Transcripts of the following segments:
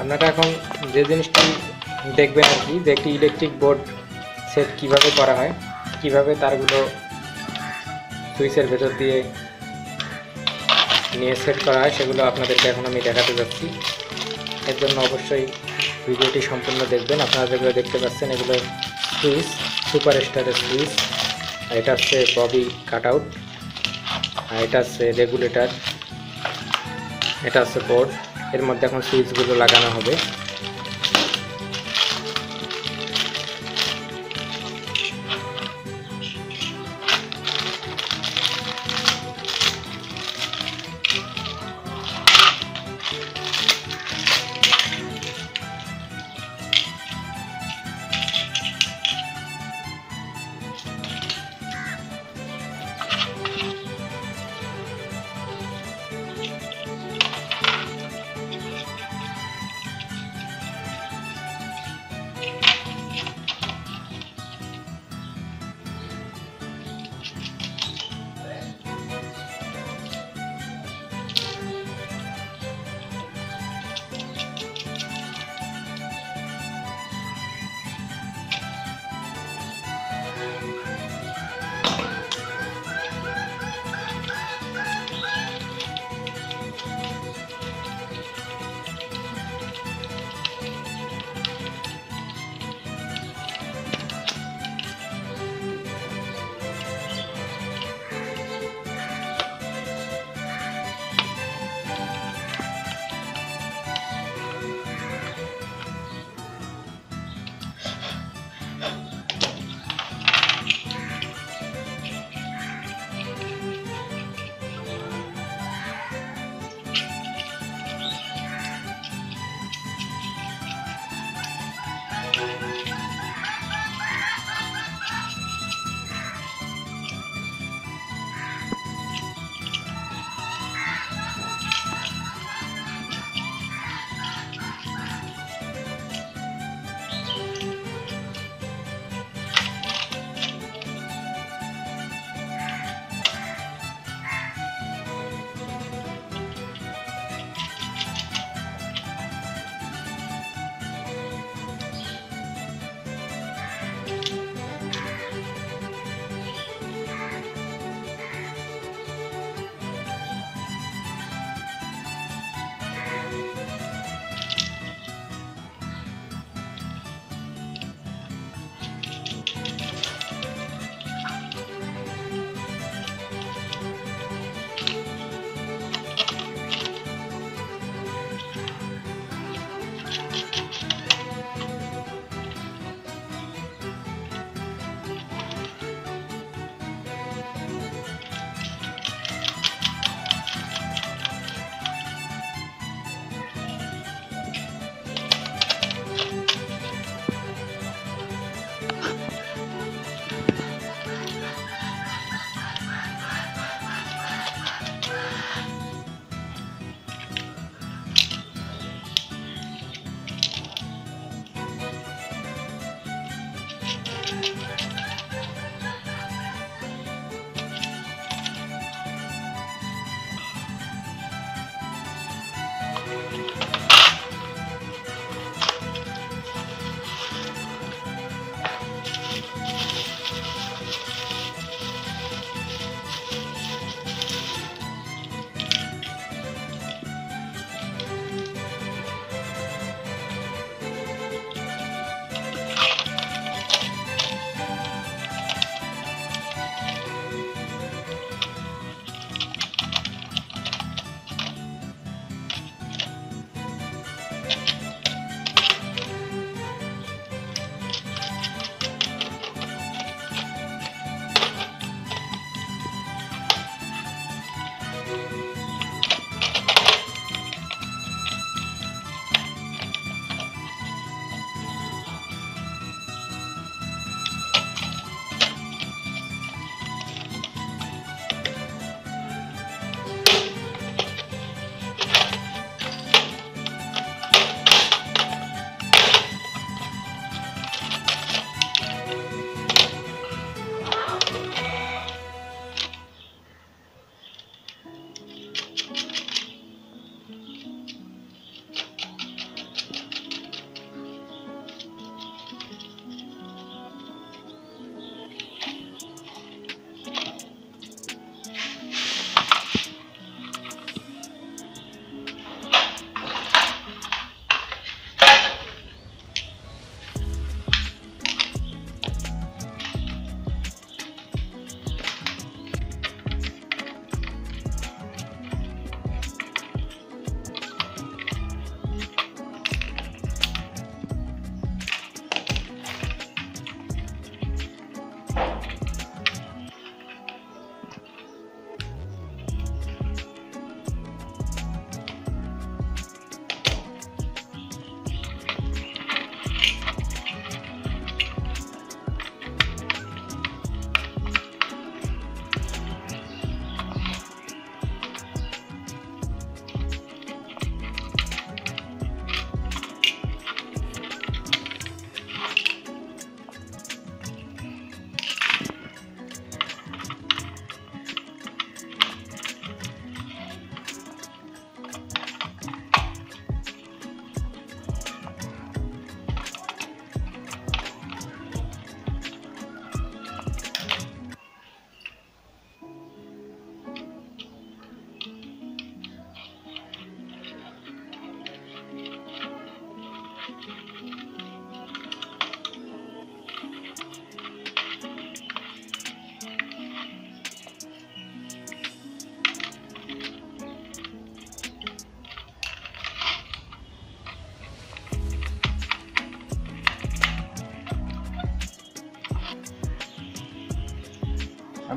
আপনারা এখন যে জিনিসটি দেখবেন আর কি, যে একটি ইলেকট্রিক বোর্ড সেট কীভাবে করা হয়, কীভাবে তারগুলো সুইচের ভেতর দিয়ে নিয়ে সেট করা হয়, সেগুলো আপনাদেরকে এখন আমি দেখাতে যাচ্ছি। এর জন্য অবশ্যই ভিডিওটি সম্পূর্ণ দেখবেন। আপনারা যেগুলো দেখতে পাচ্ছেন, এগুলো সুইচ সুপার স্টারের সুইচ, আর এটা হচ্ছে ববি কাট আউট আর এটা হচ্ছে রেগুলেটর, এটা হচ্ছে বোর্ড এর মধ্যে এখন সুইচগুলো লাগানো হবে।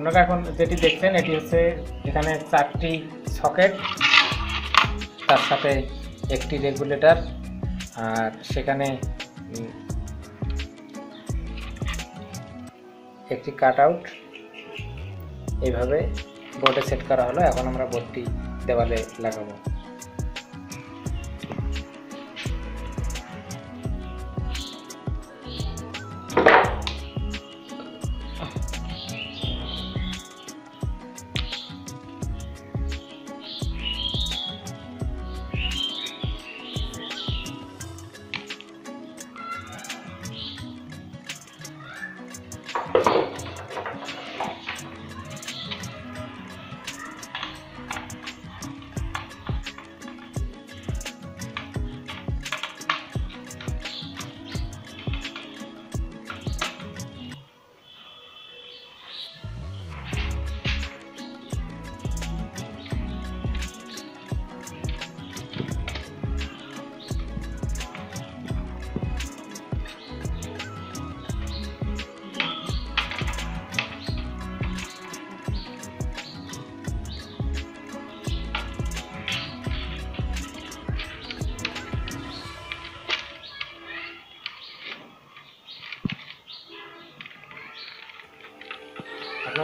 আপনারা এখন যেটি দেখছেন, এটি হচ্ছে এখানে চারটি সকেট, তার সাথে একটি রেগুলেটর, আর সেখানে একটি কাট আউট এইভাবে বোর্ডে সেট করা হলো, এখন আমরা বোর্ডটি দেওয়ালে লাগাবো।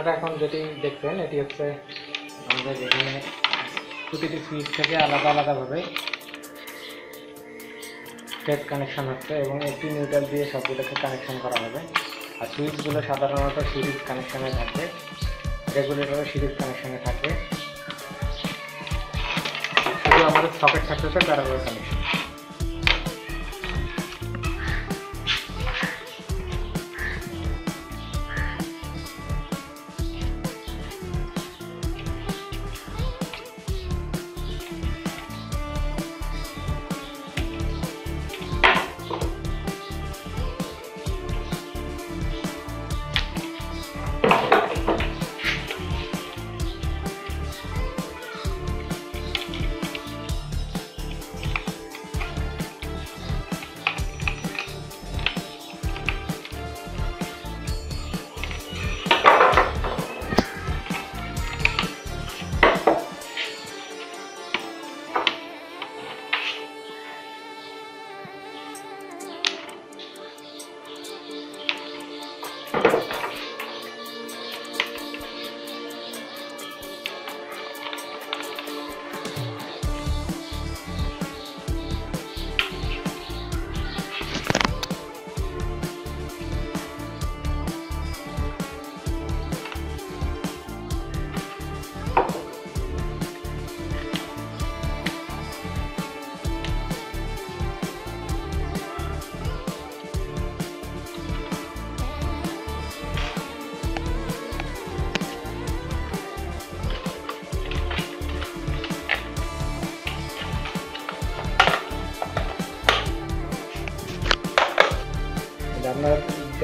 আপনারা এখন যেটি দেখছেন, এটি হচ্ছে আমাদের এখানে প্রতিটি সুইচ থেকে আলাদা আলাদাভাবে ফেজ কানেকশন হচ্ছে এবং একটি নিউট্রাল দিয়ে সবগুলোকে কানেকশন করা হবে। আর সুইচগুলো সাধারণত সিরিজ কানেকশনে থাকবে রেগুলেটরও সিরিজ কানেকশানে থাকবে শুধু আমাদের সকেট থাকতেছে প্যারালাল কানেকশন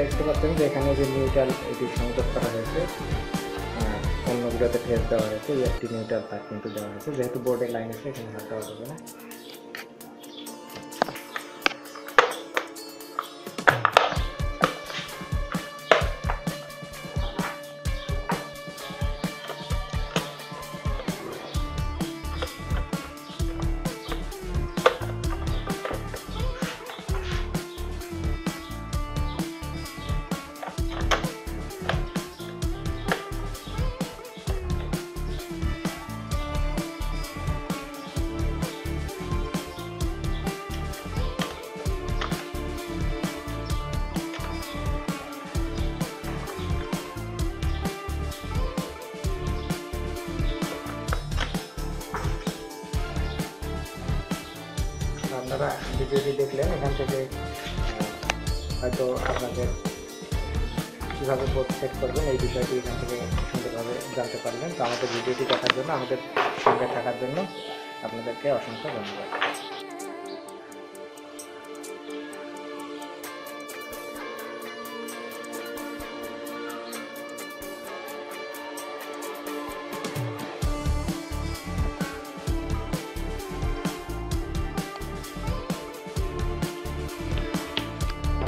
দেখতে পাচ্ছেন যে এখানে যে নিউট্রাল এটি সংযোগ করা হয়েছে অন্যগুলোতে ফেস দেওয়া হয়েছে একটি নিউট্রাল তার কিন্তু দেওয়া হয়েছে। যেহেতু বোর্ডের লাইন আছে এখানে দেওয়া যাবে না। ভিডিওটি দেখলেন এখান থেকে হয়তো আপনাদের কীভাবে বোর্ড সেট করবেন, এই বিষয়টি এখান থেকে সুন্দরভাবে জানতে পারলেন। তো আমাদের ভিডিওটি দেখার জন্য, আমাদের সঙ্গে থাকার জন্য আপনাদেরকে অসংখ্য ধন্যবাদ।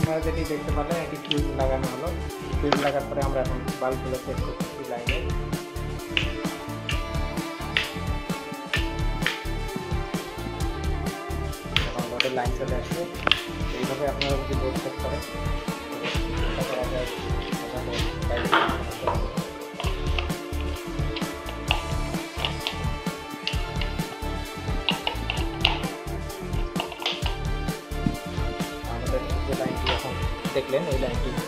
আপনারা যেটি দেখতে পারেন এটি টিউব লাগানো হলো। টিউব লাগার পরে আমরা এখন বাল্বগুলো সেট করছি লাইনে যখন লাইন চলে আসবে এইভাবে আপনারা যদি বোর্ড চেক করেন teklen này là chính